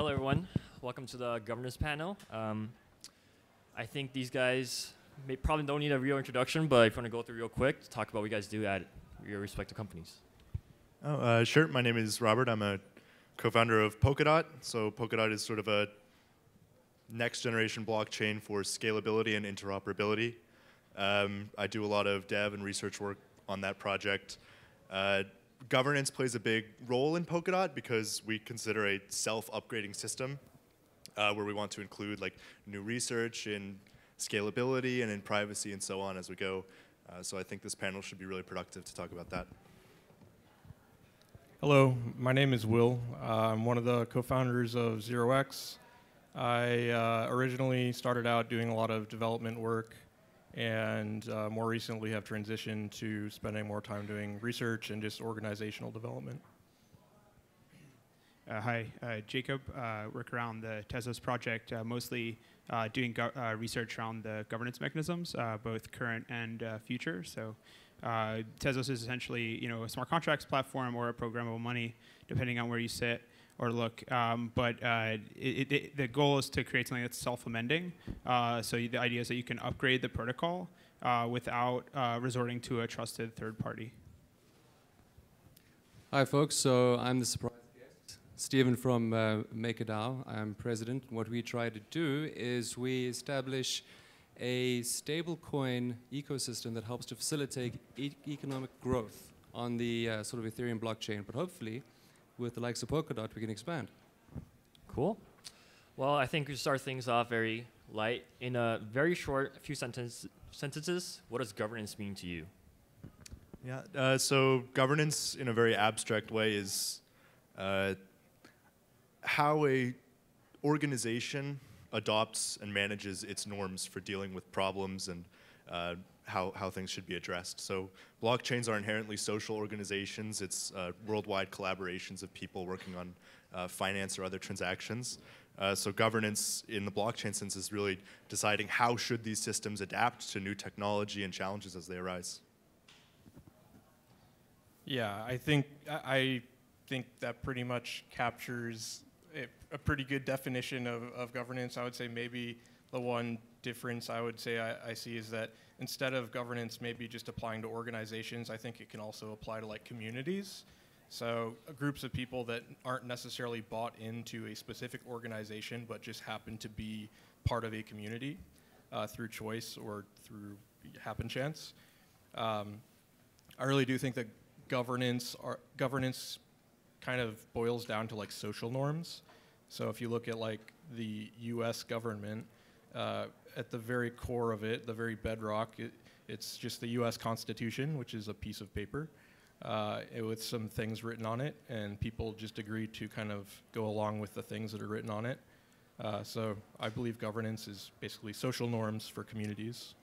hello everyone. Welcome to the governance panel. Um, I think these guys may, probably don't need a real introduction, but if you want to go through real quick, to talk about what you guys do at your respective companies. Oh, uh, sure. My name is Robert. I'm a co-founder of Polkadot. So Polkadot is sort of a next generation blockchain for scalability and interoperability. Um, I do a lot of dev and research work on that project. Uh, governance plays a big role in Polkadot because we consider a self-upgrading system uh, where we want to include like new research in scalability and in privacy and so on as we go. Uh, so I think this panel should be really productive to talk about that. Hello, my name is Will. Uh, I'm one of the co-founders of 0x. I uh, originally started out doing a lot of development work and uh, more recently have transitioned to spending more time doing research and just organizational development. Uh, hi, uh, Jacob. Uh, work around the Tezos project, uh, mostly uh, doing research around the governance mechanisms, both current and future. So, Tezos is essentially, you know, a smart contracts platform or a programmable money, depending on where you sit or look. Um, but uh, it, it, the goal is to create something that's self-amending. Uh, so the idea is that you can upgrade the protocol uh, without uh, resorting to a trusted third party. Hi, folks. So I'm the surprise guest, Stephen from uh, MakerDAO. I'm president. What we try to do is we establish a stablecoin ecosystem that helps to facilitate e economic growth on the uh, sort of Ethereum blockchain, but hopefully with the likes of Polkadot, we can expand. Cool. Well, I think we start things off very light. In a very short few sentence, sentences, what does governance mean to you? Yeah, uh, so governance in a very abstract way is uh, how a organization adopts and manages its norms for dealing with problems and uh, how, how things should be addressed. So blockchains are inherently social organizations. It's uh, worldwide collaborations of people working on uh, finance or other transactions. Uh, so governance in the blockchain sense is really deciding how should these systems adapt to new technology and challenges as they arise. Yeah, I think I think that pretty much captures a, pretty good definition of, of governance. I would say maybe the one difference I would say I, I, see is that instead of governance maybe just applying to organizations, I think it can also apply to like communities. So uh, groups of people that aren't necessarily bought into a specific organization, but just happen to be part of a community uh, through choice or through happen chance. Um, I really do think that governance are, governance kind of boils down to like social norms. So if you look at like the U.S. government, uh, at the very core of it, the very bedrock, it, it's just the U.S. Constitution, which is a piece of paper uh, with some things written on it, and people just agree to kind of go along with the things that are written on it. Uh, so I believe governance is basically social norms for communities.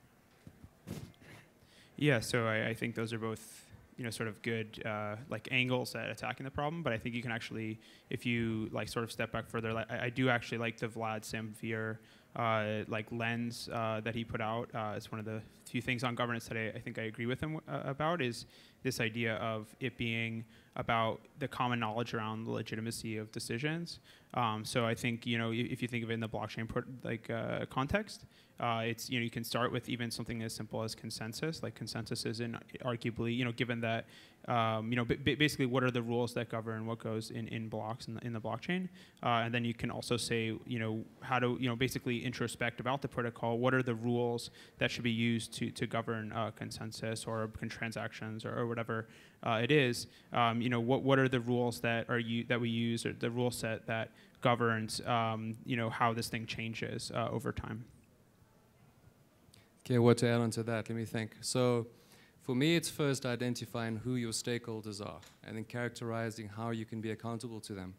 Yeah, so I, I think those are both you know sort of good uh, like angles at attacking the problem but i think you can actually if you like sort of step back further like, I, I do actually like the vlad Zamfir uh, like lens uh, that he put out. Uh, it's one of the few things on governance that I, I think I agree with him uh, about is this idea of it being about the common knowledge around the legitimacy of decisions. Um, so I think you know if you think of it in the blockchain like uh, context, uh, it's you know you can start with even something as simple as consensus. Like consensus is in arguably you know given that um, you know basically what are the rules that govern what goes in, in blocks in the, in the blockchain, uh, and then you can also say you know how to you know basically introspect about the protocol. What are the rules that should be used to to govern uh, consensus or transactions or, or whatever uh, it is? Um, you know what what are the rules that are you that we use or the rule set that governs um, you know how this thing changes uh, over time. Okay, what to add on to that? Let me think. So, for me, it's first identifying who your stakeholders are and then characterizing how you can be accountable to them.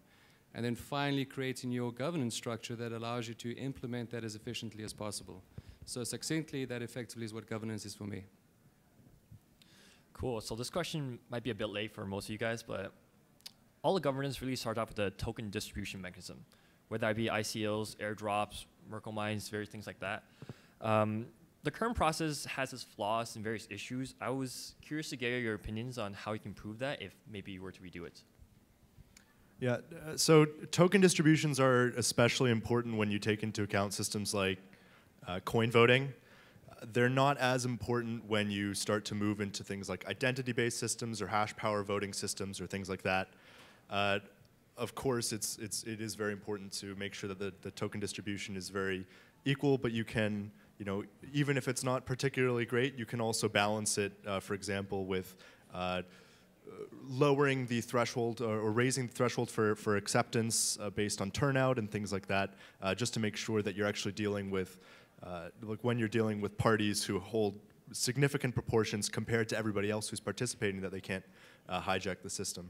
And then finally, creating your governance structure that allows you to implement that as efficiently as possible. So, succinctly, that effectively is what governance is for me. Cool. So, this question might be a bit late for most of you guys, but all the governance really starts off with a token distribution mechanism, whether that be ICOs, airdrops, Merkle mines, various things like that. Um, the current process has its flaws and various issues. I was curious to get your opinions on how you can improve that if maybe you were to redo it. Yeah, uh, so token distributions are especially important when you take into account systems like uh, coin voting. Uh, they're not as important when you start to move into things like identity-based systems or hash power voting systems or things like that. Uh, of course, it's, it's, it is very important to make sure that the, the token distribution is very equal, but you can, you know, even if it's not particularly great, you can also balance it, uh, for example, with uh, lowering the threshold or, or, raising the threshold for, for acceptance uh, based on turnout and things like that, uh, just to make sure that you're actually dealing with, uh, like when you're dealing with parties who hold significant proportions compared to everybody else who's participating, that they can't uh, hijack the system.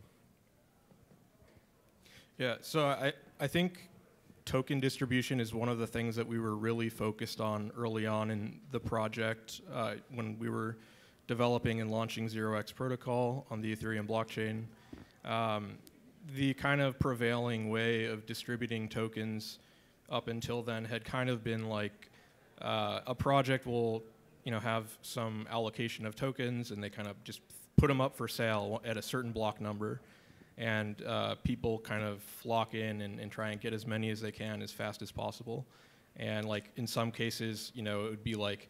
Yeah, so I, I think token distribution is one of the things that we were really focused on early on in the project uh, when we were developing and launching 0x protocol on the Ethereum blockchain. Um, the kind of prevailing way of distributing tokens up until then had kind of been like uh, a project will you know have some allocation of tokens and they kind of just put them up for sale at a certain block number and uh, people kind of flock in and, and, try and get as many as they can as fast as possible and like in some cases you know it would be like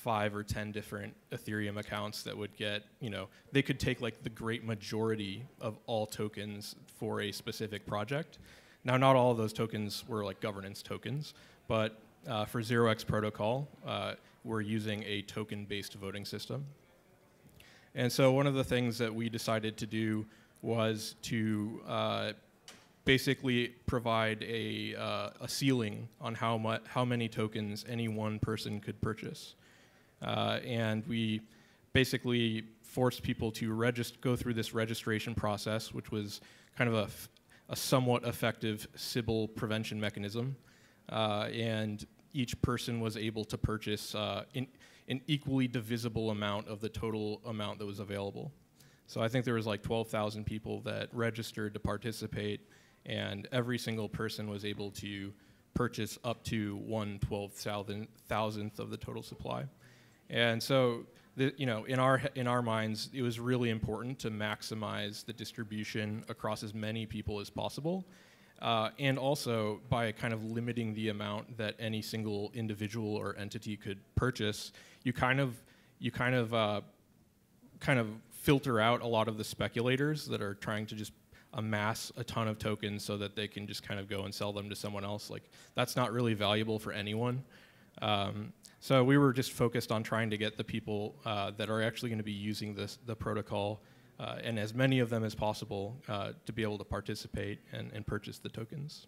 five or ten different Ethereum accounts that would get, you know, they could take like the great majority of all tokens for a specific project. Now, not all of those tokens were like governance tokens, but uh, for 0x protocol, uh, we're using a token-based voting system. And so one of the things that we decided to do was to uh, basically provide a, uh, a ceiling on how, mu- how many tokens any one person could purchase. Uh, and we basically forced people to regist- go through this registration process, which was kind of a, a somewhat effective Sybil prevention mechanism. Uh, and each person was able to purchase uh, an equally divisible amount of the total amount that was available. So I think there was like 12,000 people that registered to participate, and every single person was able to purchase up to one twelve thousandth of the total supply. And so, the, you know, in our in our minds, it was really important to maximize the distribution across as many people as possible, uh, and also by kind of limiting the amount that any single individual or entity could purchase, you kind of you kind of uh, kind of filter out a lot of the speculators that are trying to just amass a ton of tokens so that they can just kind of go and sell them to someone else. Like that's not really valuable for anyone. Um, so we were just focused on trying to get the people uh, that are actually going to be using this the protocol, uh, and as many of them as possible, uh, to be able to participate and, and purchase the tokens.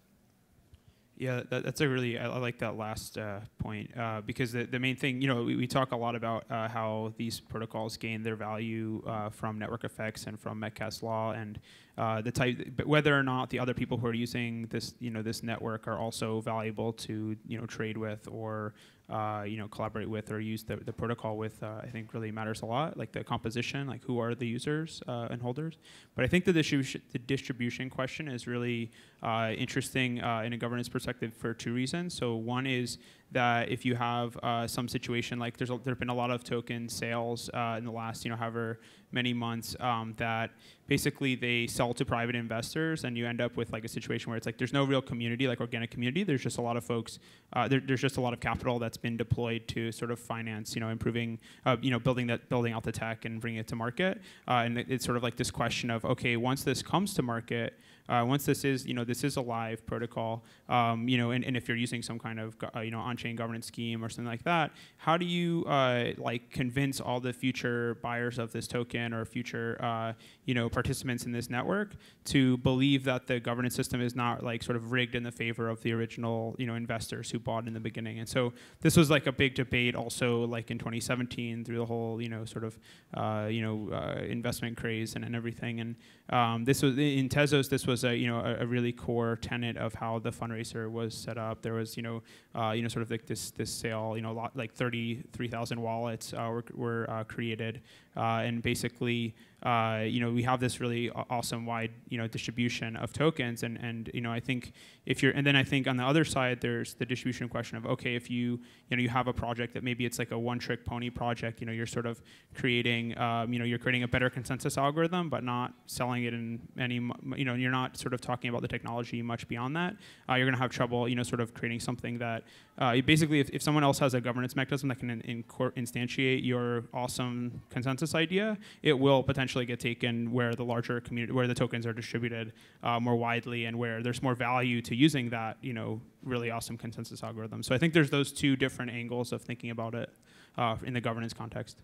Yeah, that, that's a really I, I like that last uh, point uh, because the, the main thing you know we, we talk a lot about uh, how these protocols gain their value uh, from network effects and from Metcalfe's law and uh, the type but whether or not the other people who are using this you know this network are also valuable to you know trade with or uh, you know, collaborate with or use the, the protocol with, uh, I think really matters a lot. Like the composition, like who are the users uh, and holders. But I think the distribution, the distribution question is really uh, interesting uh, in a governance perspective for two reasons. So one is that if you have uh, some situation like there's there have been a lot of token sales uh, in the last you know however many months um, that basically they sell to private investors and you end up with like a situation where it's like there's no real community like organic community. There's just a lot of folks uh, there, there's just a lot of capital that's been deployed to sort of finance you know improving uh, you know building that building out the tech and bringing it to market. Uh, and it, it's sort of like this question of okay once this comes to market uh, once this is, you know, this is a live protocol, um, you know, and, and if you're using some kind of, uh, you know, on-chain governance scheme or something like that, how do you uh, like convince all the future buyers of this token or future, uh, you know, participants in this network to believe that the governance system is not like sort of rigged in the favor of the original, you know, investors who bought in the beginning? And so this was like a big debate also like in 2017 through the whole, you know, sort of, uh, you know, uh, investment craze and, and everything. And um, this was in Tezos, this was was a you know a, a, really core tenet of how the fundraiser was set up. There was you know uh, you know sort of like this this sale you know lot, like thirty three thousand wallets uh, were were uh, created uh, and basically uh, you know, we have this really awesome wide, you know, distribution of tokens, and and you know, I think if you're, and then I think on the other side, there's the distribution question of okay, if you, you know, you have a project that maybe it's like a one-trick pony project, you know, you're sort of creating, um, you know, you're creating a better consensus algorithm, but not selling it in any, you know, you're not not sort of talking about the technology much beyond that, uh, you're going to have trouble, you know, sort of creating something that uh, basically, if, if someone else has a governance mechanism that can in, in instantiate your awesome consensus idea, it will potentially get taken where the larger community, where the tokens are distributed uh, more widely, and where there's more value to using that, you know, really awesome consensus algorithm. So I think there's those two different angles of thinking about it uh, in the governance context.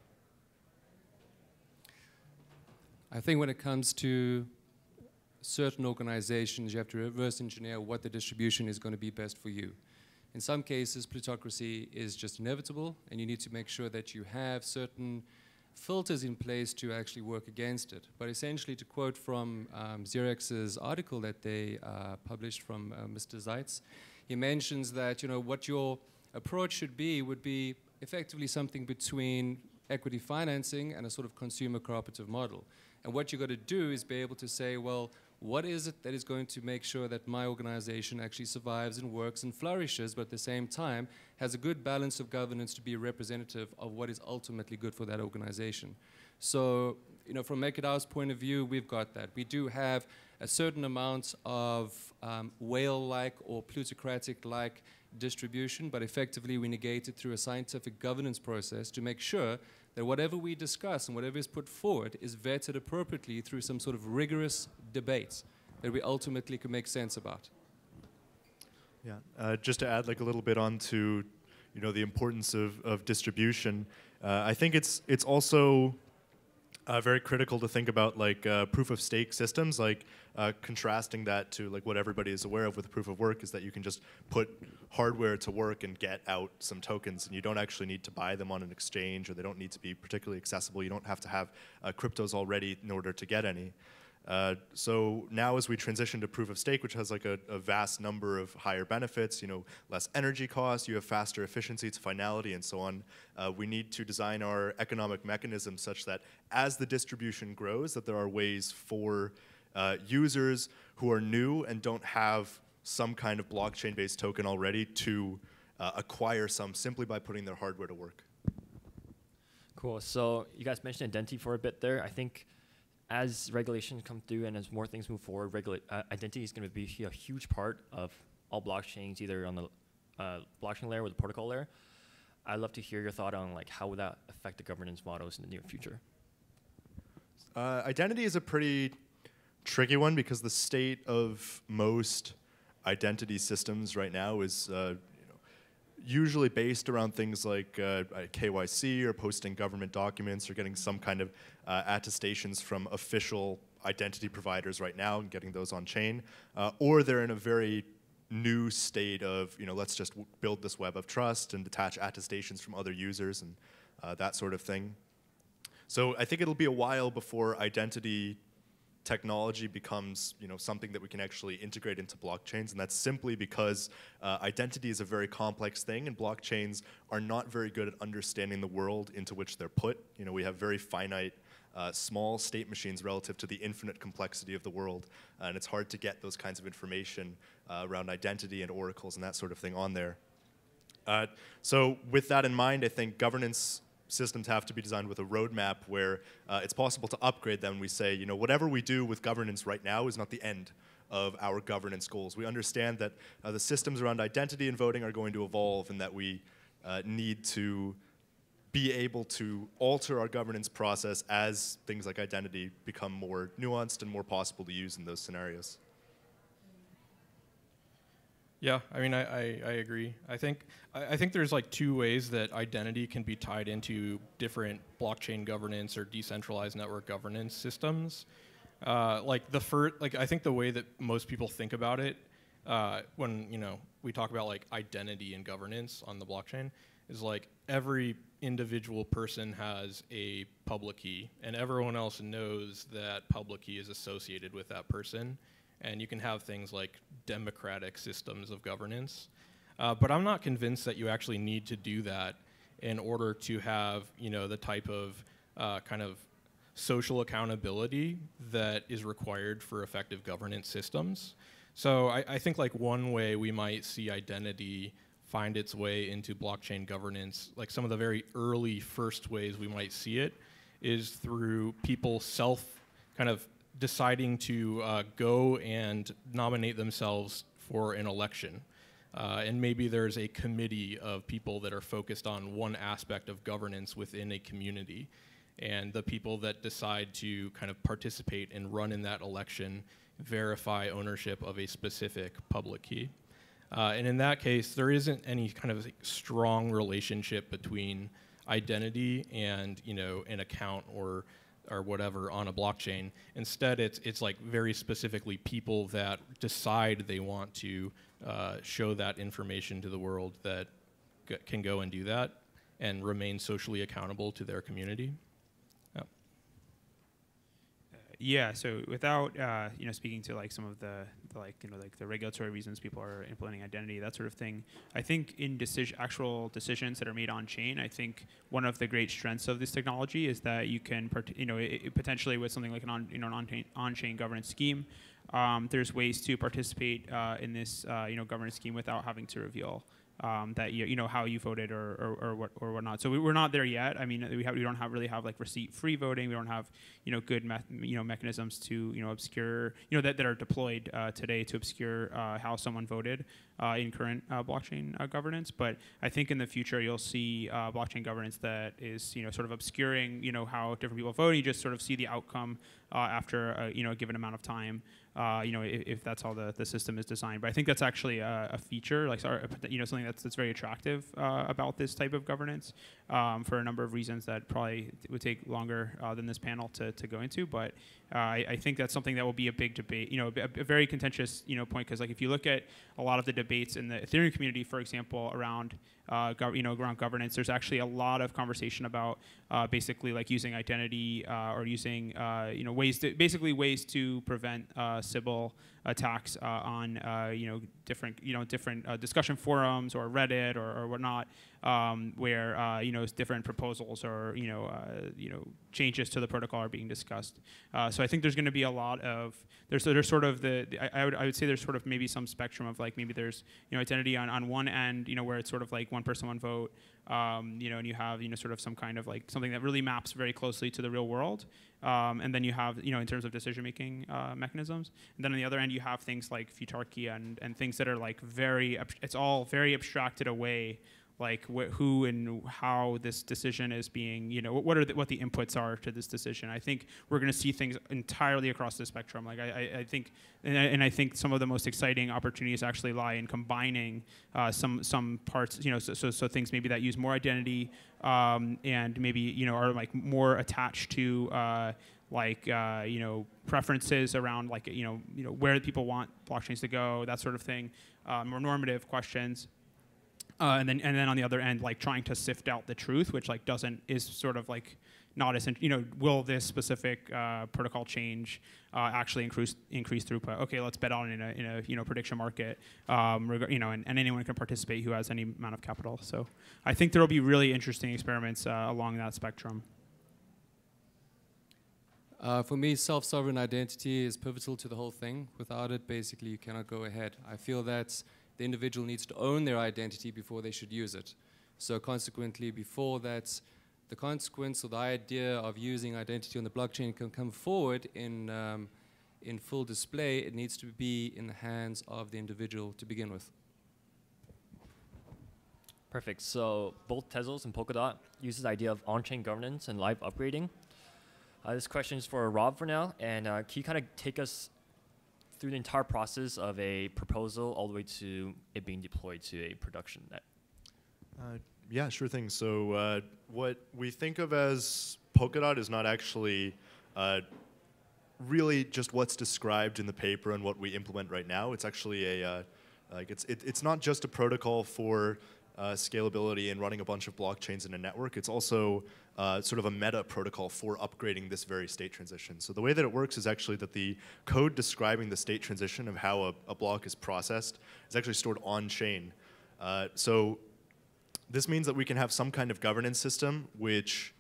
I think when it comes to certain organizations, you have to reverse engineer what the distribution is going to be best for you. In some cases, plutocracy is just inevitable, and you need to make sure that you have certain filters in place to actually work against it. But essentially, to quote from um, article that they uh, published from uh, Mr. Zeitz, he mentions that you know what your approach should be would be effectively something between equity financing and a sort of consumer cooperative model. And what you've got to do is be able to say, well, what is it that is going to make sure that my organization actually survives and works and flourishes, but at the same time has a good balance of governance to be representative of what is ultimately good for that organization. So, you know, from MakerDAO's point of view, we've got that. We do have a certain amount of um, whale-like or plutocratic-like distribution, but effectively we negate it through a scientific governance process to make sure that whatever we discuss and whatever is put forward is vetted appropriately through some sort of rigorous debates that we ultimately can make sense about. Yeah, uh, just to add like a little bit on to, you know, the importance of, of distribution, uh, I think it's it's also uh, very critical to think about like uh, proof of stake systems, like uh, contrasting that to like what everybody is aware of with proof of work is that you can just put hardware to work and get out some tokens, and you don't actually need to buy them on an exchange, or they don't need to be particularly accessible. You don't have to have uh, cryptos already in order to get any. Uh, so now as we transition to proof of stake, which has like a, a, vast number of higher benefits, you know, less energy costs, you have faster efficiency to finality and so on, uh, we need to design our economic mechanisms such that as the distribution grows, that there are ways for uh, users who are new and don't have some kind of blockchain-based token already to uh, acquire some simply by putting their hardware to work. Cool. So you guys mentioned identity for a bit there. I think as regulations come through and as more things move forward, regula- uh, identity is going to be a huge part of all blockchains, either on the uh, blockchain layer or the protocol layer. I'd love to hear your thought on like how would that affect the governance models in the near future. Uh, identity is a pretty tricky one because the state of most identity systems right now is uh, usually based around things like uh, KYC or posting government documents or getting some kind of uh, attestations from official identity providers right now and getting those on chain, uh, or they're in a very new state of, you know, let's just build this web of trust and detach attestations from other users and uh, that sort of thing. So I think it'll be a while before identity technology becomes you know something that we can actually integrate into blockchains and that's simply because uh, identity is a very complex thing and blockchains are not very good at understanding the world into which they're put. You know we have very finite uh, small state machines relative to the infinite complexity of the world and it's hard to get those kinds of information uh, around identity and oracles and that sort of thing on there. Uh, so with that in mind i think governance systems have to be designed with a roadmap where uh, it's possible to upgrade them. We say, you know, whatever we do with governance right now is not the end of our governance goals. We understand that uh, the systems around identity and voting are going to evolve and that we uh, need to be able to alter our governance process as things like identity become more nuanced and more possible to use in those scenarios. Yeah, I mean, I, I, I, agree. I think I, I think there's like two ways that identity can be tied into different blockchain governance or decentralized network governance systems. Uh, like the first, like I think the way that most people think about it uh, when you know we talk about like identity and governance on the blockchain is like every individual person has a public key, and everyone else knows that public key is associated with that person and you can have things like democratic systems of governance. Uh, but I'm not convinced that you actually need to do that in order to have, you know, the type of uh, kind of social accountability that is required for effective governance systems. So I, I think like one way we might see identity find its way into blockchain governance, like some of the very early first ways we might see it, is through people self kind of deciding to uh, go and nominate themselves for an election. Uh, and maybe there's a committee of people that are focused on one aspect of governance within a community. And the people that decide to kind of participate and run in that election verify ownership of a specific public key. Uh, and in that case, there isn't any kind of strong relationship between identity and you know an account or or whatever on a blockchain. Instead, it's it's like very specifically people that decide they want to uh, show that information to the world that can go and do that and remain socially accountable to their community. Yeah. So without uh, you know speaking to like some of the, like you know like the regulatory reasons people are implementing identity that sort of thing, I think in decision actual decisions that are made on chain, I think one of the great strengths of this technology is that you can part- you know it, it potentially with something like an on you know an on-chain governance scheme, um, there's ways to participate uh, in this uh, you know governance scheme without having to reveal um, that you, you know how you voted or, or, or what or whatnot. So we, are not there yet. I mean, we have we don't have really have like receipt free voting. We don't have you know good you know mechanisms to you know obscure you know that, that are deployed uh, today to obscure uh, how someone voted uh, in current uh, blockchain uh, governance. But I think in the future you'll see uh, blockchain governance that is you know sort of obscuring you know how different people vote. You just sort of see the outcome after a, you know a given amount of time uh, you know, if, if, that's how the, the system is designed. But I think that's actually a, a feature, like you know, something that's that's very attractive uh, about this type of governance um, for a number of reasons that probably would take longer uh, than this panel to, to go into. But uh, I, I, think that's something that will be a big debate, you know, a, a very contentious, you know, point because like if you look at a lot of the debates in the Ethereum community, for example, around uh, you know, around governance, there's actually a lot of conversation about uh, basically like using identity uh, or using uh, you know ways to basically ways to prevent uh, Sybil attacks uh, on uh, you know different you know different discussion forums or Reddit or, or whatnot, um, where uh, you know different proposals or you know uh, you know changes to the protocol are being discussed. Uh, so I think there's going to be a lot of there's there's sort of the, the I, I, would I would say there's sort of maybe some spectrum of like maybe there's you know identity on, on one end you know where it's sort of like one person one vote um, you know, and you have you know sort of some kind of like something that really maps very closely to the real world, um, and then you have you know in terms of decision making uh, mechanisms, and then on the other end you have things like futarchy and and things that are like very it's all very abstracted away like wh- who and how this decision is being, you know, what are the, what the inputs are to this decision. I think we're going to see things entirely across the spectrum. Like I, I, I think, and I, and I, think some of the most exciting opportunities actually lie in combining uh, some some parts, you know, so, so, so things maybe that use more identity um, and maybe you know are like more attached to. Uh, like uh, you know preferences around like you know you know where people want blockchains to go, that sort of thing, uh, more normative questions, uh, and then and then on the other end, like trying to sift out the truth, which like doesn't is sort of like not as you know will this specific uh, protocol change uh, actually increase increase throughput? Okay, let's bet on it in a in a you know prediction market, um, you know, and, and anyone can participate who has any amount of capital. So I think there will be really interesting experiments uh, along that spectrum. Uh, for me, self-sovereign identity is pivotal to the whole thing. Without it, basically, you cannot go ahead. I feel that's the individual needs to own their identity before they should use it. So consequently, before that, the consequence or the idea of using identity on the blockchain can come forward in, um, in full display, it needs to be in the hands of the individual to begin with. Perfect. So both Tezos and Polkadot use this idea of on-chain governance and live upgrading. Uh, this question is for Rob for now, and uh, can you kind of take us through the entire process of a proposal all the way to it being deployed to a production net? Uh, yeah, sure thing. So uh, what we think of as Polkadot is not actually uh, really just what's described in the paper and what we implement right now. It's actually a uh, like it's it, it's not just a protocol for uh, scalability and running a bunch of blockchains in a network. It's also uh, sort of a meta protocol for upgrading this very state transition. So the way that it works is actually that the code describing the state transition of how a, a block is processed is actually stored on chain. Uh, so this means that we can have some kind of governance system which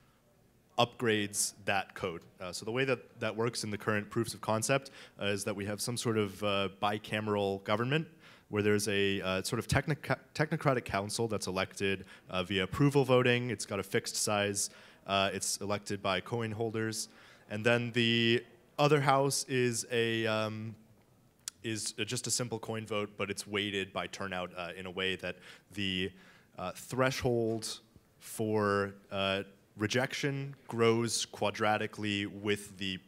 upgrades that code. Uh, so the way that that works in the current proofs of concept uh, is that we have some sort of uh, bicameral government where there's a uh, sort of technic technocratic council that's elected uh, via approval voting. It's got a fixed size. Uh, it's elected by coin holders. And then the other house is a um, is just a simple coin vote, but it's weighted by turnout uh, in a way that the uh, threshold for uh, rejection grows quadratically with the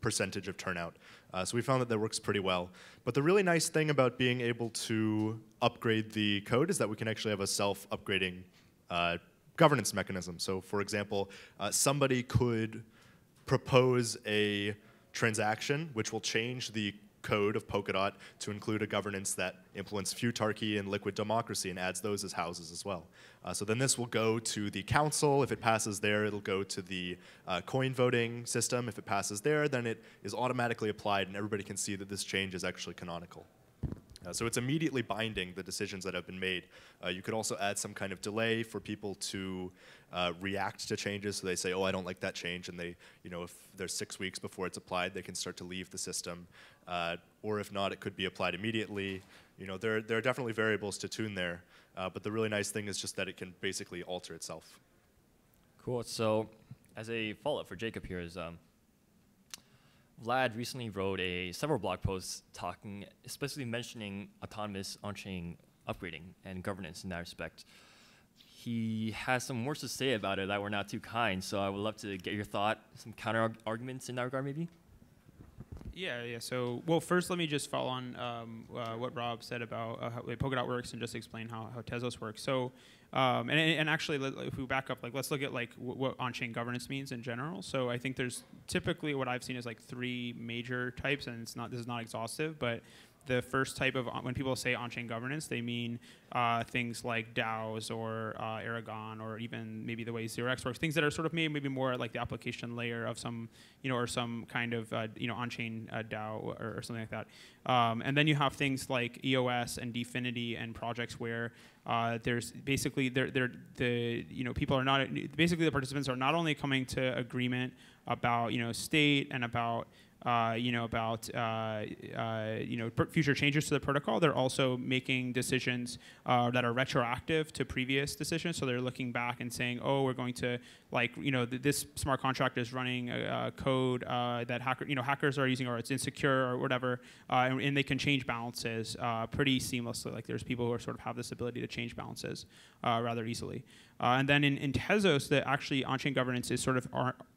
percentage of turnout. Uh, so we found that that works pretty well. But the really nice thing about being able to upgrade the code is that we can actually have a self-upgrading uh, governance mechanism. So for example, uh, somebody could propose a transaction which will change the code of Polkadot to include a governance that implements Futarchy and liquid democracy and adds those as houses as well. Uh, so then this will go to the council. If it passes there, it'll go to the uh, coin voting system. If it passes there, then it is automatically applied and everybody can see that this change is actually canonical. Uh, so it's immediately binding the decisions that have been made. Uh, you could also add some kind of delay for people to uh, react to changes. So they say, "Oh, I don't like that change," and they, you know, if there's six weeks before it's applied, they can start to leave the system. Uh, or if not, it could be applied immediately. You know, there there are definitely variables to tune there. Uh, but the really nice thing is just that it can basically alter itself. Cool. So, as a follow-up for Jacob here is. Um, Vlad recently wrote a several blog posts talking, especially mentioning autonomous on-chain upgrading and governance in that respect. He has some words to say about it that were not too kind, so I would love to get your thought, some counter arguments in that regard, maybe. Yeah, yeah. So, well, first, let me just follow on um, uh, what Rob said about uh, how Polkadot works and just explain how, how Tezos works. So, um, and, and actually, if we back up, like let's look at like what on-chain governance means in general. So, I think there's typically what I've seen is like three major types, and it's not this is not exhaustive, but the first type of when people say on-chain governance, they mean uh, things like DAOs or uh, Aragon or even maybe the way 0x works, things that are sort of maybe, maybe more like the application layer of some, you know, or some kind of uh, you know on-chain uh, DAO or, or, something like that. Um, and then you have things like EOS and Dfinity and projects where uh, there's basically they're, they're the you know people are not basically the participants are not only coming to agreement about you know state and about uh, you know, about uh, uh, you know future changes to the protocol. They're also making decisions uh, that are retroactive to previous decisions. So they're looking back and saying, oh, we're going to like you know th this smart contract is running code uh, that hacker you know hackers are using or it's insecure or whatever, and, and, they can change balances pretty seamlessly. Like there's people who are sort of have this ability to change balances rather easily. Uh, and then in, in Tezos, the actually on-chain governance is sort of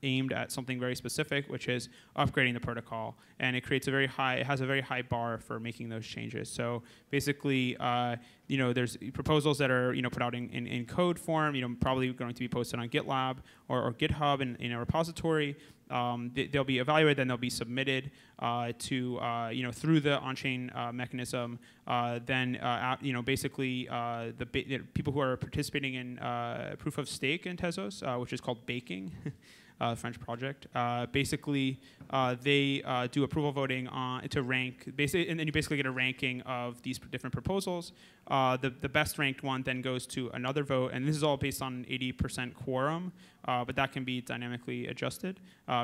aimed at something very specific, which is upgrading the protocol. And it creates a very high, it has a very high bar for making those changes. So basically, uh, you know, there's proposals that are, you know, put out in, in, in, code form, you know, probably going to be posted on GitLab or, or GitHub in, in a repository. Um, they, will be evaluated, then they'll be submitted uh, to, uh, you know, through the on-chain uh, mechanism. Uh, then, uh, you know, basically the, the, people who are participating in uh, proof of stake in Tezos, which is called baking, uh, French project. Uh, basically, uh, they uh, do approval voting on to rank, basically, and then you basically get a ranking of these different proposals. Uh, the, the best ranked one then goes to another vote, and this is all based on 80% quorum, but that can be dynamically adjusted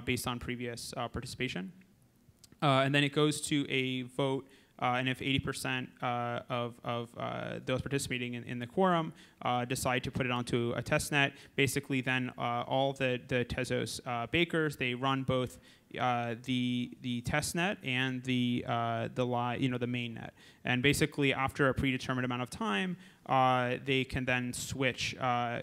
based on previous participation. and then it goes to a vote uh, and if 80% uh, of, of uh, those participating in, in the quorum uh, decide to put it onto a test net, basically then uh, all the, the Tezos uh, bakers, they run both the, the test net and the, the li- you know, the main net. And basically after a predetermined amount of time, they can then switch,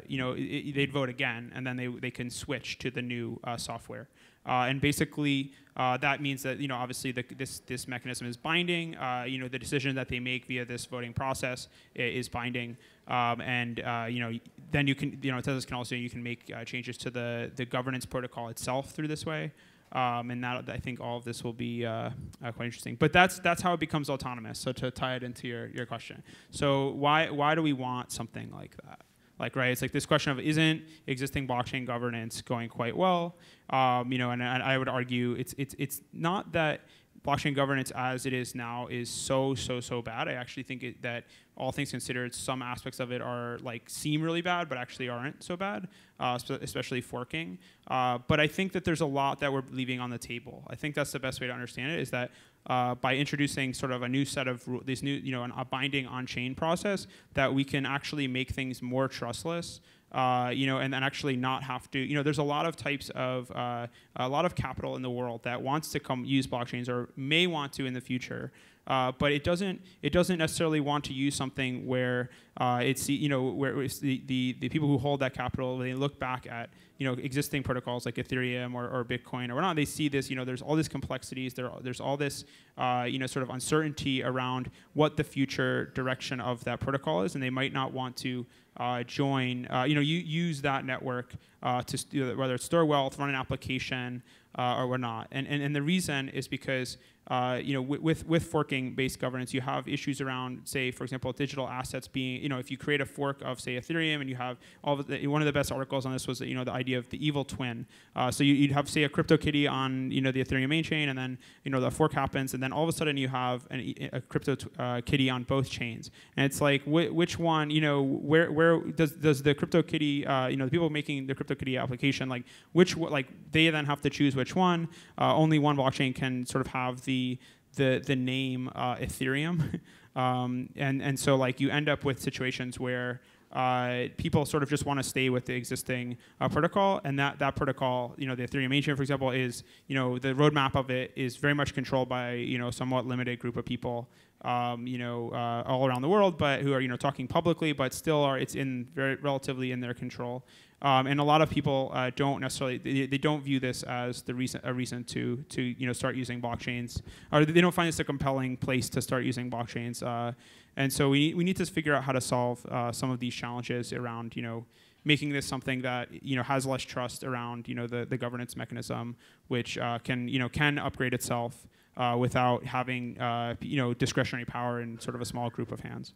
you know, they'd vote again, and then they, they can switch to the new software. Uh, and basically, uh, that means that you know obviously the, this this mechanism is binding. Uh, you know the decision that they make via this voting process is binding, um, and uh, you know then you can you know Tezos can also you can make uh, changes to the the governance protocol itself through this way. Um, and that I think all of this will be uh, quite interesting. But that's that's how it becomes autonomous. So to tie it into your, your question, so why why do we want something like that? Like, right, it's like this question of isn't existing blockchain governance going quite well? Um, you know, and, and I would argue it's, it's, it's not that blockchain governance as it is now is so so so bad. I actually think it, that all things considered, some aspects of it are like seem really bad, but actually aren't so bad, uh, especially forking. Uh, but I think that there's a lot that we're leaving on the table. I think that's the best way to understand it. Is that uh, by introducing sort of a new set of this new, you know, an, a binding on-chain process, that we can actually make things more trustless uh, you know, and then actually not have to, you know, there's a lot of types of, uh, a lot of capital in the world that wants to come use blockchains or may want to in the future. Uh, but it doesn't it doesn't necessarily want to use something where uh, it's you know where it's the, the the people who hold that capital they look back at you know existing protocols like Ethereum or, or Bitcoin or whatnot they see this you know there's all these complexities there there's all this uh, you know sort of uncertainty around what the future direction of that protocol is and they might not want to uh, join uh, you know you use that network uh, to whether it's store wealth run an application or whatnot. And, and and the reason is because uh, you know, with, with forking-based governance, you have issues around, say, for example, digital assets being, you know, if you create a fork of, say, Ethereum, and you have all of the, one of the best articles on this was, you know, the idea of the evil twin. Uh, so you, would have, say, a CryptoKitty on, you know, the Ethereum main chain, and then, you know, the fork happens, and then all of a sudden you have an, a crypto uh, kitty on both chains, and it's like, wh which one, you know, where where does does the CryptoKitty, uh, you know, the people making the CryptoKitty application, like, which like they then have to choose which one. Uh, only one blockchain can sort of have the the the the name uh, Ethereum, um, and and so like you end up with situations where uh, people sort of just want to stay with the existing uh, protocol, and that that protocol, you know, the Ethereum main chain, for example, is you know the roadmap of it is very much controlled by you know somewhat limited group of people, um, you know, uh, all around the world, but who are you know talking publicly, but still are it's in very relatively in their control. Um, and a lot of people uh, don't necessarily they, they, don't view this as the reason a reason to to you know start using blockchains or they don't find this a compelling place to start using blockchains. Uh, and so we we need to figure out how to solve uh, some of these challenges around you know making this something that you know has less trust around you know the, the governance mechanism, which uh, can you know can upgrade itself uh, without having uh, you know discretionary power in sort of a small group of hands.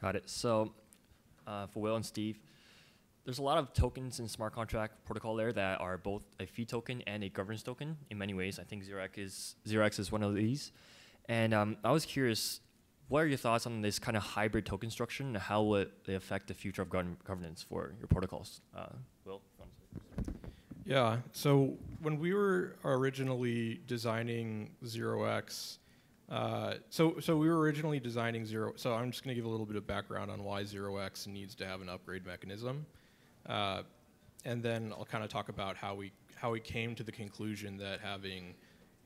Got it. So for Will and Steve there's a lot of tokens in smart contract protocol there that are both a fee token and a governance token in many ways. I think 0x is, 0x is one of these. And um, I was curious, what are your thoughts on this kind of hybrid token structure and how would they affect the future of governance for your protocols? Uh, Will? Yeah, so when we were originally designing 0x, uh, so, so we were originally designing Zero. So I'm just going to give a little bit of background on why 0x needs to have an upgrade mechanism. Uh, and then I'll kind of talk about how we how we came to the conclusion that having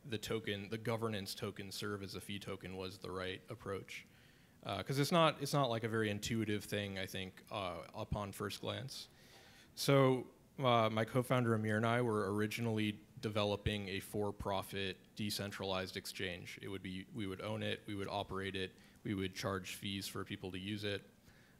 the token, the governance token, serve as a fee token was the right approach. Because uh, it's not it's not like a very intuitive thing, I think, uh, upon first glance. So uh, my co-founder Amir and I were originally developing a for-profit decentralized exchange. It would be we would own it, we would operate it, we would charge fees for people to use it.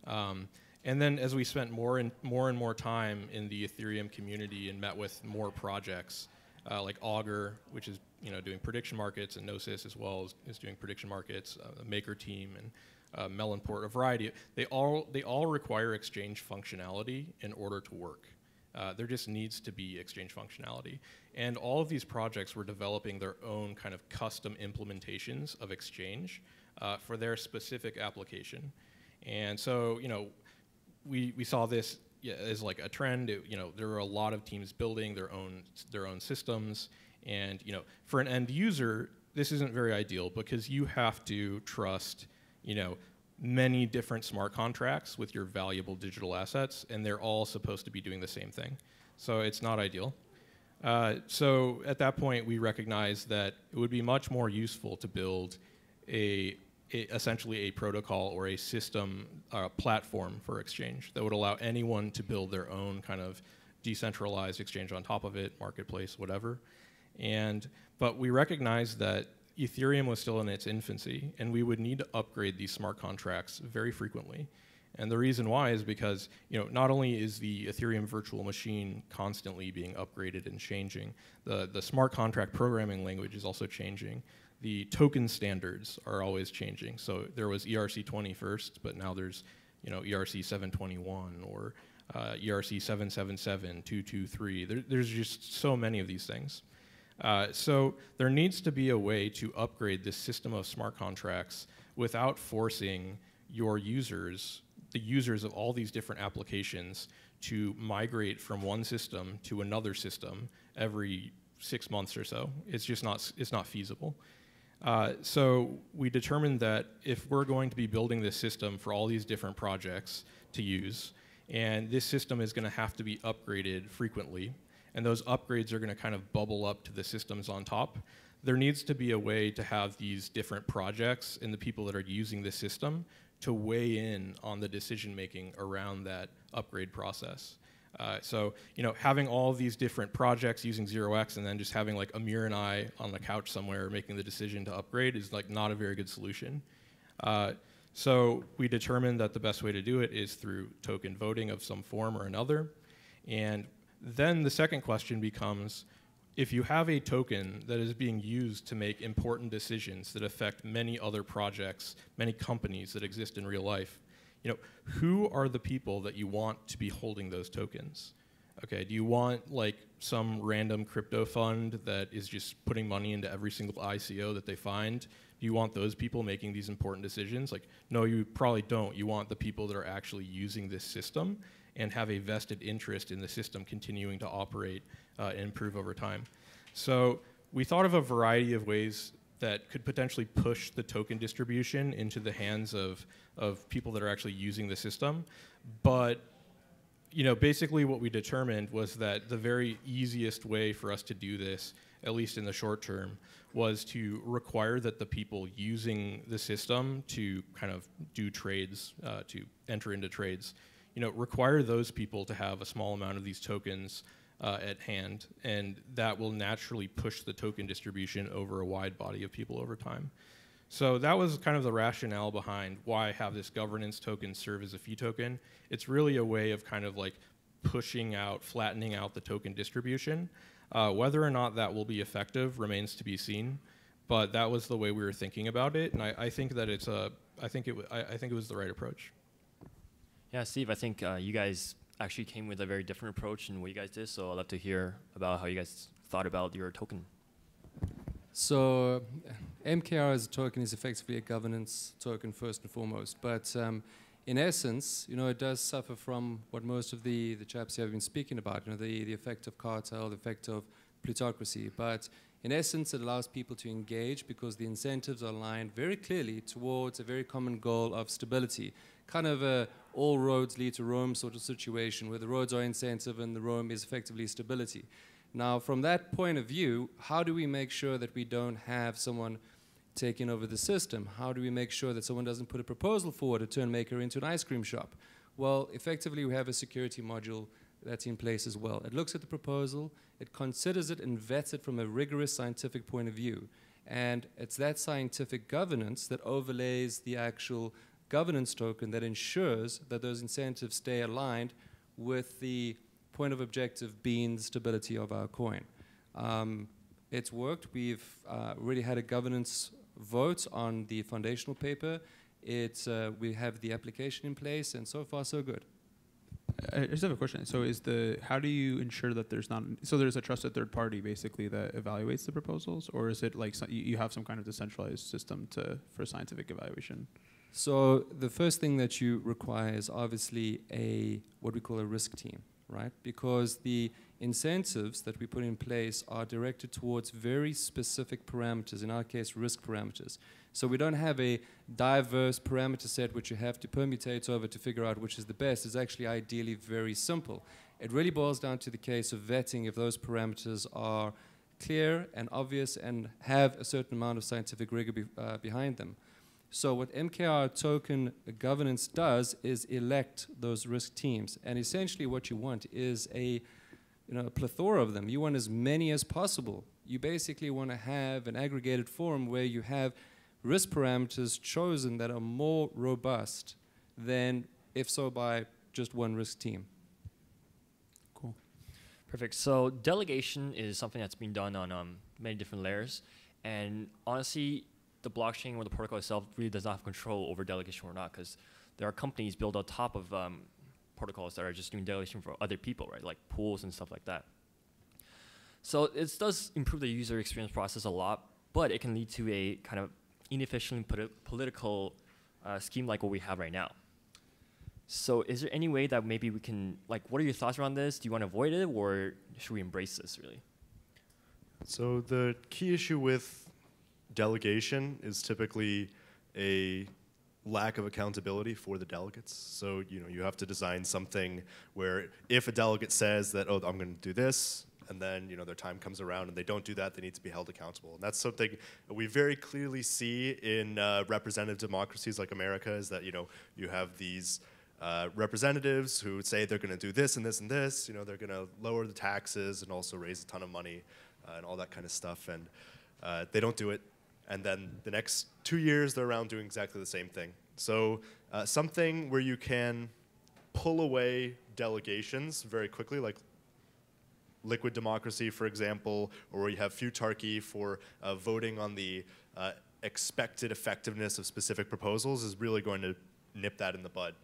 Um, and then as we spent more and more and more time in the Ethereum community and met with more projects, uh, like Augur, which is you know doing prediction markets, and Gnosis as well is, is doing prediction markets, uh, the Maker team, and uh, Melonport, a variety. They all they all require exchange functionality in order to work. Uh, there just needs to be exchange functionality, and all of these projects were developing their own kind of custom implementations of exchange uh, for their specific application. And so, you know, we, we saw this as like a trend. It, you know, there were a lot of teams building their own their own systems, and you know, for an end user, this isn't very ideal because you have to trust, you know, many different smart contracts with your valuable digital assets, and they're all supposed to be doing the same thing. So it's not ideal. Uh, so at that point, we recognized that it would be much more useful to build a essentially a protocol or a system uh, platform for exchange that would allow anyone to build their own kind of decentralized exchange on top of it, marketplace, whatever. And but we recognized that Ethereum was still in its infancy, and we would need to upgrade these smart contracts very frequently. And the reason why is because you know not only is the Ethereum virtual machine constantly being upgraded and changing, the the smart contract programming language is also changing the token standards are always changing. So there was ERC 20 first, but now there's you know ERC 721 or uh, ERC 777, 223. There, there's just so many of these things. Uh, so there needs to be a way to upgrade this system of smart contracts without forcing your users, the users of all these different applications, to migrate from one system to another system every six months or so. It's just not, it's not feasible. Uh, so we determined that if we're going to be building this system for all these different projects to use, And this system is going to have to be upgraded frequently. And those upgrades are going to kind of bubble up to the systems on top. There needs to be a way to have these different projects and the people that are using the system to weigh in on the decision making around that upgrade process. Uh, so, you know, having all these different projects using 0x and then just having like Amir and I on the couch somewhere making the decision to upgrade is like not a very good solution. Uh, so we determined that the best way to do it is through token voting of some form or another. And then the second question becomes, if you have a token that is being used to make important decisions that affect many other projects, many companies that exist in real life, you know, who are the people that you want to be holding those tokens? Okay, do you want like some random crypto fund that is just putting money into every single ICO that they find? Do you want those people making these important decisions? Like, no, you probably don't. You want the people that are actually using this system and have a vested interest in the system continuing to operate uh, and improve over time. So we thought of a variety of ways that could potentially push the token distribution into the hands of, of people that are actually using the system. But you know, basically what we determined was that the very easiest way for us to do this, at least in the short term, was to require that the people using the system to kind of do trades, uh, to enter into trades, you know, require those people to have a small amount of these tokens uh, at hand, and that will naturally push the token distribution over a wide body of people over time. So that was kind of the rationale behind why have this governance token serve as a fee token. It's really a way of kind of like pushing out, flattening out the token distribution. Uh, whether or not that will be effective remains to be seen, but that was the way we were thinking about it, and I, I think that it's a, I think it, I, I think it was the right approach. Yeah, Steve, I think uh, you guys actually came with a very different approach than what you guys did. So I'd love to hear about how you guys thought about your token. So MKR as a token is effectively a governance token first and foremost. But um, in essence, you know, it does suffer from what most of the, the chaps here have been speaking about, you know, the, the effect of cartel, the effect of plutocracy. But in essence, it allows people to engage because the incentives are aligned very clearly towards a very common goal of stability. Kind of a all roads lead to Rome sort of situation where the roads are incentive and the Rome is effectively stability. Now, from that point of view, how do we make sure that we don't have someone taking over the system? How do we make sure that someone doesn't put a proposal forward to turn Maker into an ice cream shop? Well, effectively, we have a security module that's in place as well. It looks at the proposal, it considers it and vets it from a rigorous scientific point of view. And it's that scientific governance that overlays the actual governance token that ensures that those incentives stay aligned with the point of objective being the stability of our coin. Um, it's worked. We've uh, already had a governance vote on the foundational paper. It's, uh, we have the application in place, and so far, so good. I just have a question. So, is the how do you ensure that there's not so there's a trusted third party basically that evaluates the proposals, or is it like so you have some kind of decentralized system to for scientific evaluation? So the first thing that you require is obviously a what we call a risk team, right? Because the incentives that we put in place are directed towards very specific parameters, in our case, risk parameters. So we don't have a diverse parameter set which you have to permutate over to figure out which is the best. It's actually ideally very simple. It really boils down to the case of vetting if those parameters are clear and obvious and have a certain amount of scientific rigor be, uh, behind them. So what MKR token governance does is elect those risk teams. And essentially what you want is a, you know, a plethora of them. You want as many as possible. You basically want to have an aggregated form where you have risk parameters chosen that are more robust than if so by just one risk team. Cool. Perfect. So delegation is something that's been done on um, many different layers. And honestly, the blockchain or the protocol itself really does not have control over delegation or not because there are companies built on top of um, protocols that are just doing delegation for other people, right? Like pools and stuff like that. So it does improve the user experience process a lot, but it can lead to a kind of inefficient politi political uh, scheme like what we have right now. So is there any way that maybe we can, like, what are your thoughts around this? Do you want to avoid it or should we embrace this really? So the key issue with delegation is typically a lack of accountability for the delegates. So you know you have to design something where if a delegate says that oh I'm going to do this and then you know their time comes around and they don't do that they need to be held accountable and that's something we very clearly see in uh, representative democracies like America is that you know you have these uh, representatives who say they're going to do this and this and this you know they're going to lower the taxes and also raise a ton of money uh, and all that kind of stuff and uh, they don't do it and then the next two years they're around doing exactly the same thing. So uh, something where you can pull away delegations very quickly, like liquid democracy, for example, or you have futarchy for uh, voting on the uh, expected effectiveness of specific proposals, is really going to nip that in the bud.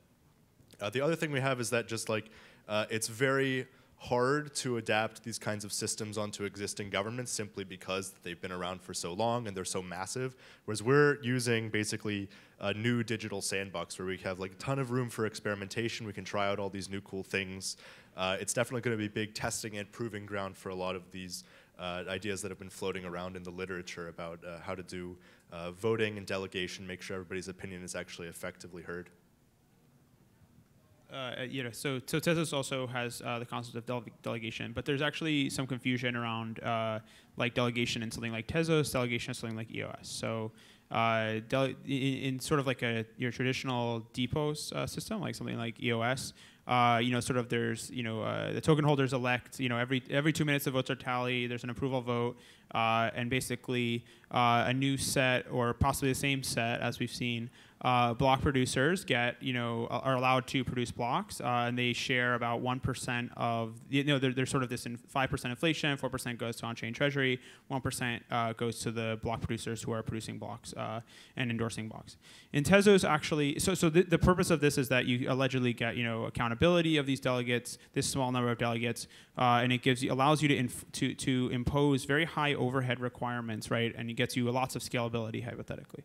Uh, the other thing we have is that just like uh, it's very hard to adapt these kinds of systems onto existing governments simply because they've been around for so long and they're so massive. Whereas we're using basically a new digital sandbox where we have like a ton of room for experimentation. We can try out all these new cool things. Uh, it's definitely going to be big testing and proving ground for a lot of these uh, ideas that have been floating around in the literature about uh, how to do uh, voting and delegation, make sure everybody's opinion is actually effectively heard. Uh, you know, so so Tezos also has uh, the concept of dele- delegation, but there's actually some confusion around uh, like delegation in something like Tezos, delegation in something like EOS. So uh, in, in, sort of like a your traditional DPoS uh, system, like something like EOS, uh, you know, sort of there's, you know, the token holders elect, you know, every every two minutes the votes are tally. There's an approval vote, and basically a new set or possibly the same set as we've seen uh, block producers get, you know, are allowed to produce blocks, uh, and they share about one percent of, you know, there's sort of this five percent inflation, four percent goes to on-chain treasury, one percent uh, goes to the block producers who are producing blocks uh, and endorsing blocks. In Tezos, actually, so so the, purpose of this is that you allegedly get, you know, accountability of these delegates, this small number of delegates, uh, and it gives you allows you to to to impose very high overhead requirements, right, and it gets you lots of scalability hypothetically.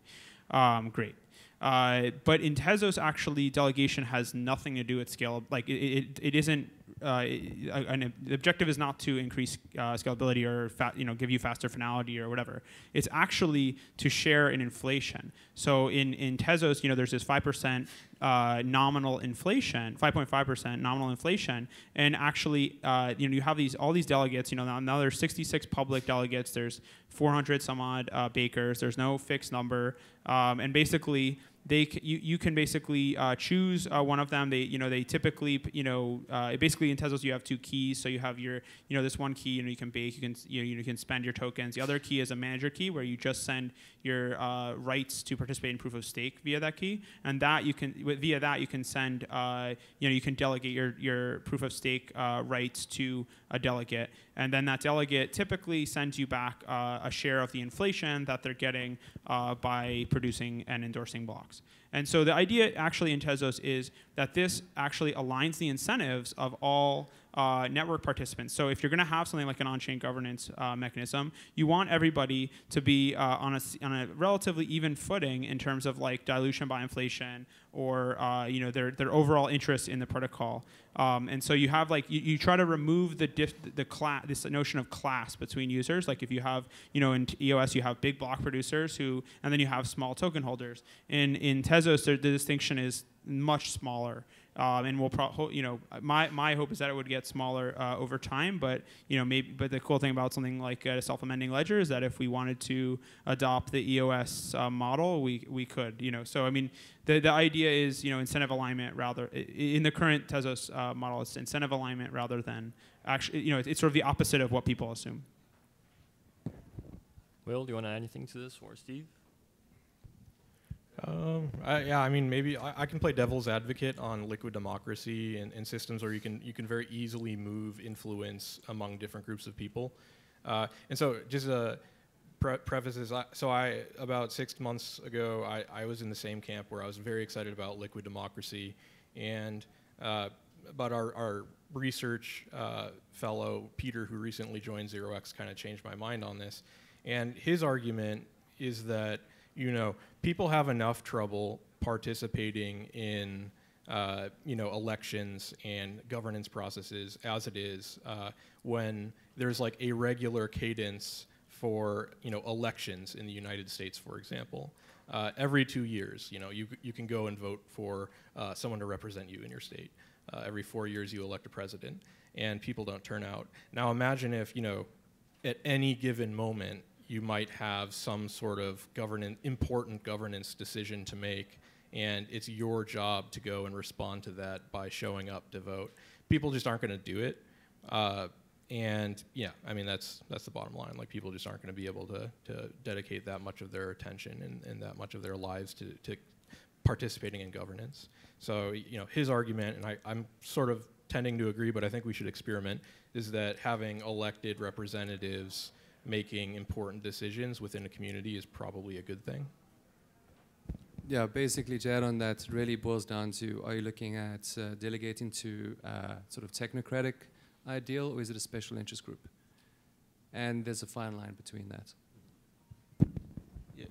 Um, great. Uh, but in Tezos, actually, delegation has nothing to do with scale. Like it, it, it isn't. Uh, an, the objective is not to increase uh, scalability or you know give you faster finality or whatever. It's actually to share in inflation. So in in Tezos, you know, there's this five percent uh, nominal inflation, 5.5% nominal inflation, and actually, uh, you know, you have these all these delegates. You know, now, now there's 66 public delegates. There's 400 some odd uh, bakers. There's no fixed number, um, and basically, they you, you can basically uh, choose uh, one of them. They you know they typically you know uh, basically in Tezos you have two keys. So you have your you know this one key you know you can bake you can you know you can spend your tokens. The other key is a manager key where you just send your uh, rights to participate in proof of stake via that key, and that you can via that you can send uh, you know you can delegate your your proof of stake uh, rights to a delegate, and then that delegate typically sends you back a share of the inflation that they're getting by producing and endorsing blocks. And so the idea actually in Tezos is that this actually aligns the incentives of all uh, network participants. So if you're going to have something like an on-chain governance uh, mechanism, you want everybody to be uh, on, a, on a relatively even footing in terms of like dilution by inflation or uh, you know their, their overall interest in the protocol. Um, and so you have like you, you try to remove the diff, the class this notion of class between users. Like if you have you know in EOS you have big block producers who and then you have small token holders. In in Tezos the distinction is much smaller. Um, and we'll pro- you know my, my hope is that it would get smaller uh, over time but you know maybe but the cool thing about something like a self-amending ledger is that if we wanted to adopt the EOS uh, model we we could you know so I mean the, the idea is you know incentive alignment rather in the current Tezos uh, model it's incentive alignment rather than actually you know it's, it's sort of the opposite of what people assume Will, do you want to add anything to this, or Steve? Um, I, yeah, I mean, maybe I, I, can play devil's advocate on liquid democracy and, and, systems where you can you can very easily move influence among different groups of people. Uh, and so, just a pre- prefaces. So, I about six months ago, I, I was in the same camp where I was very excited about liquid democracy, and uh, about our, our research uh, fellow Peter, who recently joined 0x, kind of changed my mind on this. And his argument is that you know, people have enough trouble participating in, uh, you know, elections and governance processes as it is uh, when there's like a regular cadence for you know elections in the United States, for example. Uh, every two years, you know, you, you can go and vote for uh, someone to represent you in your state. Uh, every four years, you elect a president, and people don't turn out. Now, imagine if you know, at any given moment, you might have some sort of important governance decision to make, and it's your job to go and respond to that by showing up to vote. People just aren't going to do it. Uh, and yeah, I mean that's that's the bottom line. Like people just aren't going to be able to to dedicate that much of their attention and, and that much of their lives to, to participating in governance. So you know his argument, and I, I'm sort of tending to agree, but I think we should experiment, is that having elected representatives making important decisions within a community is probably a good thing. Yeah, basically, to add on that, really boils down to are you looking at uh, delegating to uh, sort of technocratic ideal or is it a special interest group? And there's a fine line between that.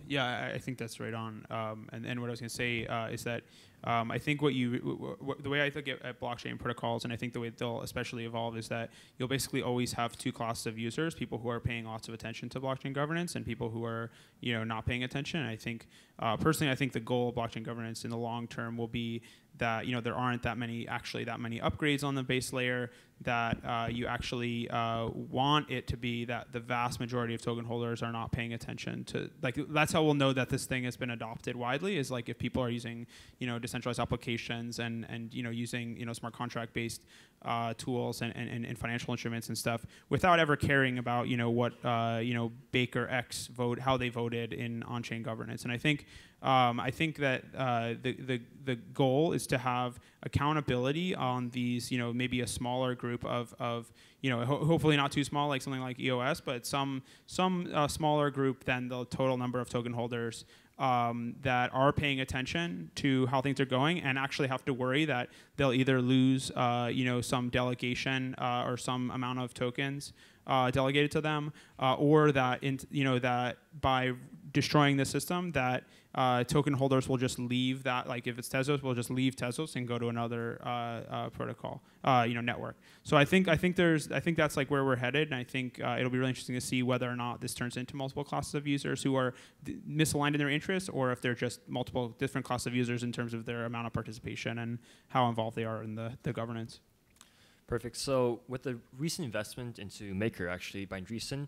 Yeah, I think that's right on. Um, and, and what I was going to say uh, is that um, I think what you, w- w- the way I think at, at, blockchain protocols, and I think the way they'll especially evolve is that you'll basically always have two classes of users: people who are paying lots of attention to blockchain governance, and people who are, you know, not paying attention. I think, uh, personally, I think the goal of blockchain governance in the long term will be that you know there aren't that many actually that many upgrades on the base layer that uh, you actually uh, want it to be that the vast majority of token holders are not paying attention to like that's how we'll know that this thing has been adopted widely is like if people are using you know decentralized applications and and you know using you know smart contract based uh, tools and, and, and financial instruments and stuff without ever caring about you know what uh, you know Baker X vote how they voted in on-chain governance. And I think um, I think that uh, the, the, the goal is to have accountability on these, you know, maybe a smaller group of, of you know, ho- hopefully not too small, like something like EOS, but some, some uh, smaller group than the total number of token holders um, that are paying attention to how things are going and actually have to worry that they'll either lose, uh, you know, some delegation uh, or some amount of tokens uh, delegated to them, uh, or that in, you know that by destroying the system that uh, token holders will just leave that like if it's Tezos will just leave Tezos and go to another uh, uh, protocol uh, you know network. So I think I think there's I think that's like where we're headed and I think uh, it'll be really interesting to see whether or not this turns into multiple classes of users who are misaligned in their interests or if they're just multiple different classes of users in terms of their amount of participation and how involved they are in the, the governance. Perfect. So with the recent investment into Maker actually by Andreessen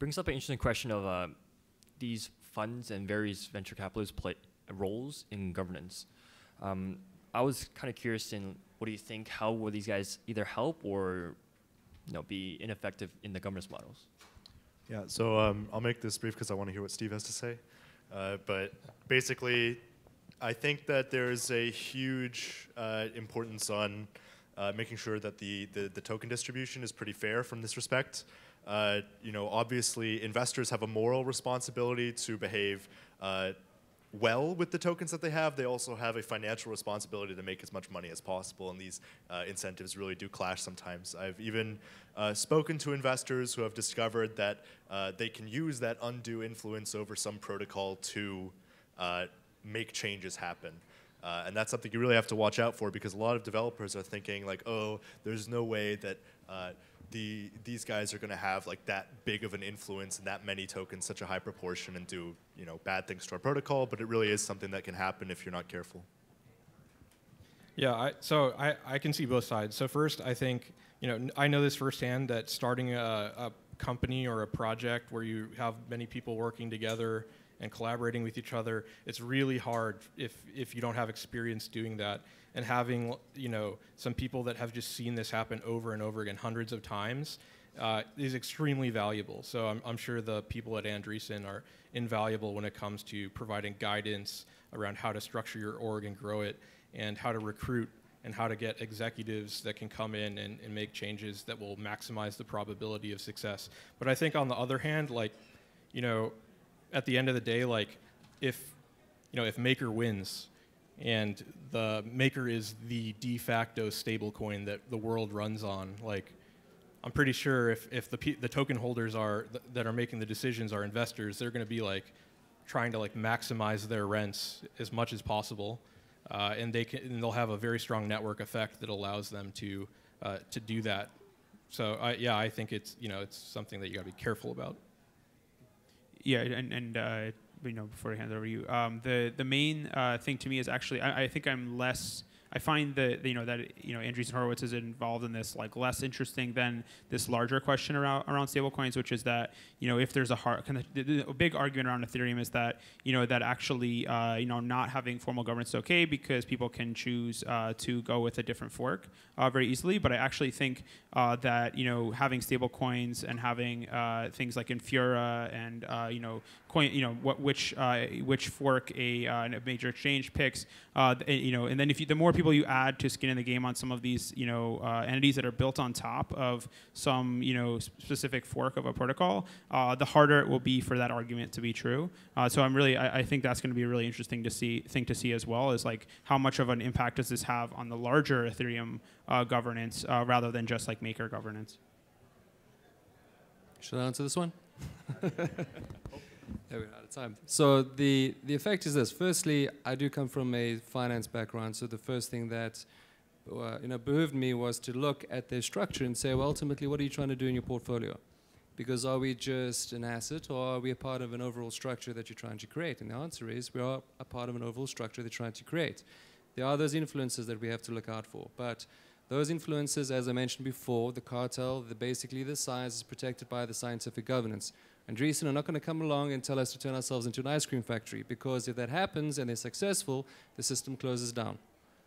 brings up an interesting question of uh, these funds and various venture capitalists play roles in governance. Um, I was kind of curious in what do you think? How will these guys either help or you know be ineffective in the governance models? Yeah, so um, I'll make this brief because I want to hear what Steve has to say. Uh, but basically, I think that there's a huge uh, importance on uh, making sure that the, the, the, token distribution is pretty fair from this respect. Uh, you know, obviously, investors have a moral responsibility to behave uh, well with the tokens that they have. They also have a financial responsibility to make as much money as possible, and these uh, incentives really do clash sometimes. I've even uh, spoken to investors who have discovered that uh, they can use that undue influence over some protocol to uh, make changes happen. Uh, and that's something you really have to watch out for because a lot of developers are thinking like, oh, there's no way that uh, the these guys are going to have like that big of an influence and that many tokens, such a high proportion, and do you know bad things to our protocol. But it really is something that can happen if you're not careful. Yeah, I, so I, I can see both sides. So first, I think you know I know this firsthand that starting a, a company or a project where you have many people working together and collaborating with each other, it's really hard if if you don't have experience doing that and having you know some people that have just seen this happen over and over again hundreds of times uh, is extremely valuable. So I'm, I'm, sure the people at Andreessen are invaluable when it comes to providing guidance around how to structure your org and grow it, and how to recruit and how to get executives that can come in and, and make changes that will maximize the probability of success. But I think on the other hand, like, you know, at the end of the day, like, if you know, if Maker wins, and the maker is the de facto stablecoin that the world runs on. Like, I'm pretty sure if, if the, the token holders are th- that are making the decisions are investors, they're going to be like trying to like maximize their rents as much as possible, uh, and they can and they'll have a very strong network effect that allows them to uh, to do that. So I, yeah, I think it's you know it's something that you got to be careful about. Yeah, and and uh, you know before I hand it over to you, um, the the main uh, thing to me is actually I, I think I'm less. I find that you know that you know Andreessen Horowitz is involved in this like less interesting than this larger question around around stablecoins, which is that you know if there's a hard kind of the, the, a big argument around Ethereum is that you know that actually uh, you know not having formal governance is okay because people can choose uh, to go with a different fork uh, very easily. But I actually think uh, that you know having stablecoins and having uh, things like Infura and uh, you know coin you know what which which fork a, a major exchange picks you know and then if you, the more people you add to skin in the game on some of these, you know, uh, entities that are built on top of some, you know, specific fork of a protocol, uh, the harder it will be for that argument to be true. Uh, so I'm really, I, I think that's going to be a really interesting to see, thing to see as well is like how much of an impact does this have on the larger Ethereum uh, governance uh, rather than just like maker governance. Should I answer this one? Yeah, we're out of time. So the the effect is this. Firstly, I do come from a finance background, so the first thing that uh, you know behooved me was to look at their structure and say, well, ultimately, what are you trying to do in your portfolio? Because are we just an asset, or are we a part of an overall structure that you're trying to create? And the answer is we are a part of an overall structure they're trying to create. There are those influences that we have to look out for, but those influences, as I mentioned before, the cartel, the basically the size is protected by the scientific governance. Andreessen are not going to come along and tell us to turn ourselves into an ice cream factory because if that happens and they're successful, the system closes down.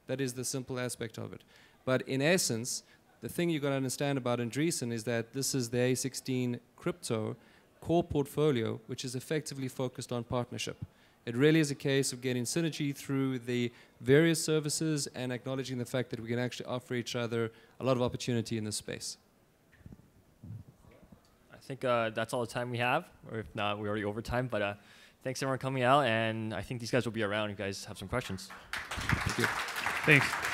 That is the simple aspect of it. But in essence, the thing you've got to understand about Andreessen is that this is the A16 crypto core portfolio, which is effectively focused on partnership. It really is a case of getting synergy through the various services and acknowledging the fact that we can actually offer each other a lot of opportunity in this space. I think uh, that's all the time we have, or if not, we're already over time. But uh, thanks everyone coming out, and I think these guys will be around. If you guys have some questions. Thank you. Thanks.